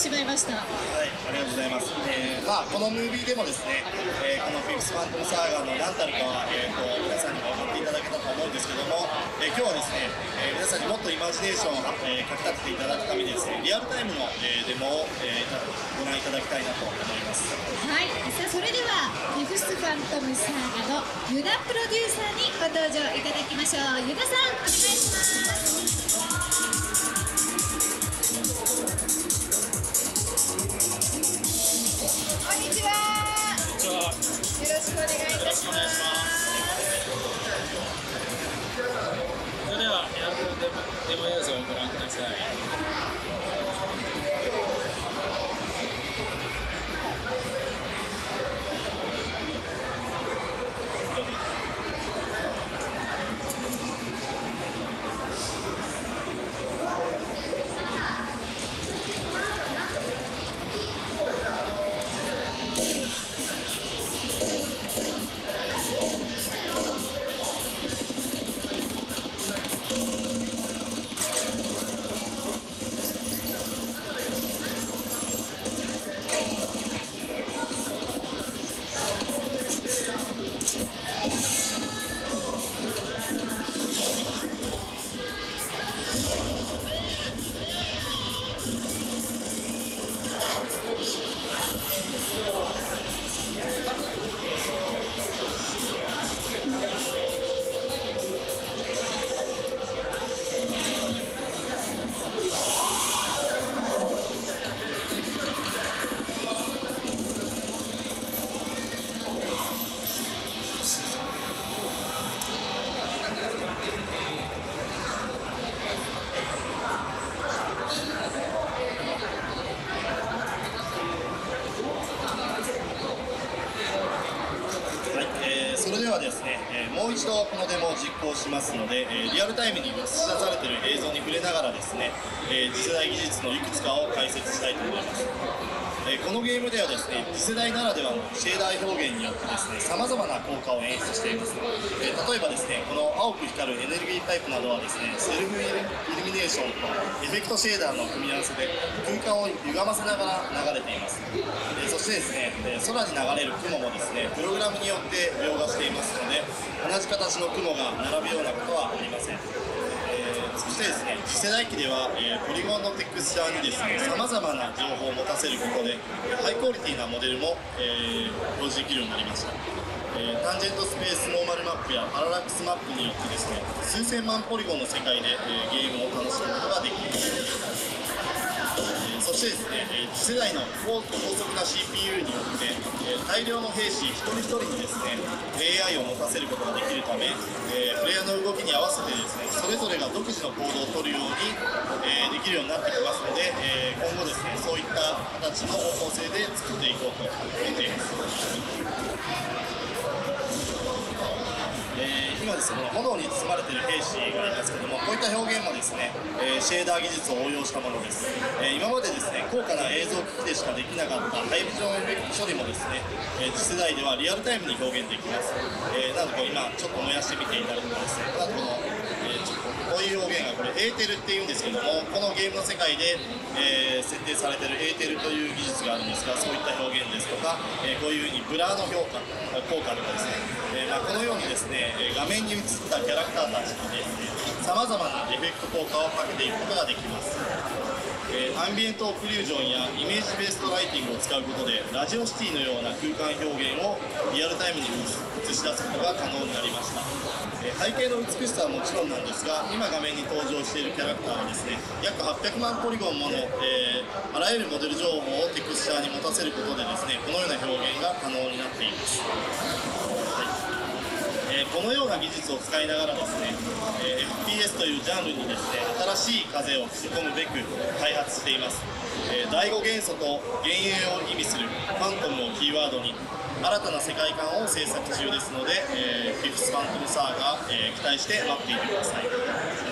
しまいましたはい、ありがとうございます。えーまあ、このムービーでもですね、えーこのフィクスファントムサーガーの何たるかは、えーと皆さんにも分かっていただけたと思うんですけども、えー今日はですね、えー皆さんにもっとイマジネーションを、えーかきたてていただくためにですね、リアルタイムの、えーデモを、えーご覧いただきたいなと思います。はいさあそれではフィフスファントムサーガのユダプロデューサーにご登場いただきましょうユダさんお願いしますしくお願いしますそれではエアコンデモデモ映像をご覧くださ。い、それではですね、えーもう一度このデモを実行しますので、えーリアルタイムに映し出されている映像に触れながらですね、えー次世代技術のいくつかを解説したいと思います。えこのゲームではですね次世代ならではのシェーダー表現によってですねさまざまな効果を演出しています、え例えばですねこの青く光るエネルギータイプなどはですねセルフイルミネーションとエフェクトシェーダーの組み合わせで空間を歪ませながら流れています、えそしてですね、え空に流れる雲もですねプログラムによって描画していますので同じ形の雲が並ぶようなことはありません。そしてですね次世代機では、えーポリゴンのテクスチャーにですねさまざまな情報を持たせることでハイクオリティなモデルも、えー表示できるようになりました、えー tangent space normal map や parallax map によってですね数千万ポリゴンの世界で、えーゲームを楽しむことができます。そしてですね、え次世代の高高速な CPU によって、え大量の兵士一人一人にですね AI を持たせることができるため、えプレイヤーの動きに合わせてですねそれぞれが独自の行動を取るように、えできるようになってきますので、え今後ですねそういった形の方向性で作っていこうと思っています。えー今ですね、この炎に包まれている兵士がいますけども、こういった表現もですね、えーシェーダー技術を応用したものです。えー今までですね、高価な映像機器でしかできなかったハイビジョンエフェクト処理もですね、えー次世代ではリアルタイムに表現できます。えーなのでこう今ちょっと燃やしてみていただくとですね、まずこの、こういう表現がこれエーテルっていうんですけども、このゲームの世界で、えー設定されてるエーテルという技術があるんですが、そういった表現ですとか、えーこういうふうにブラーの評価効果とかですね、えーまあ、このようにですね、画面に映ったキャラクターたちにですね、さまざまなエフェクト効果をかけていくことができます。えーアンビエントオクリュージョンやイメージベーストライティングを使うことでラジオシティのような空間表現をリアルタイムに映し出すことが可能になりました、えー背景の美しさはもちろんなんですが今画面に登場しているキャラクターはですね約800万ポリゴンもの、えーあらゆるモデル情報をテクスチャーに持たせることでですねこのような表現が可能になっています。えーこのような技術を使いながらですね、え FPS というジャンルにですね新しい風を吹き込むべく開発しています、え第5元素と幻影を意味するファントムをキーワードに新たな世界観を制作中ですので、えーフィフスファントムサーが、え期待して待っていてください。